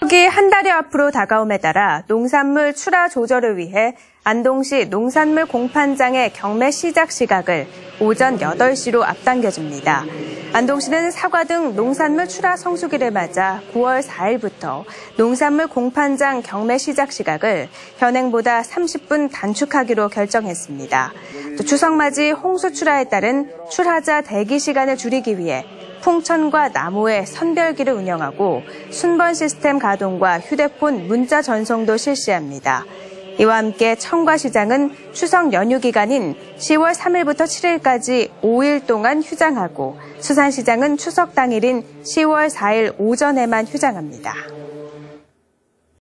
추석이 한 달여 앞으로 다가옴에 따라 농산물 출하 조절을 위해 안동시 농산물 공판장의 경매 시작 시각을 오전 8시로 앞당겨집니다. 안동시는 사과 등 농산물 출하 성수기를 맞아 9월 4일부터 농산물 공판장 경매 시작 시각을 현행보다 30분 단축하기로 결정했습니다. 추석 맞이 홍수 출하에 따른 출하자 대기 시간을 줄이기 위해 풍천과 나무의 선별기를 운영하고 순번 시스템 가동과 휴대폰 문자 전송도 실시합니다. 이와 함께 청과시장은 추석 연휴 기간인 10월 3일부터 7일까지 5일 동안 휴장하고 수산시장은 추석 당일인 10월 4일 오전에만 휴장합니다.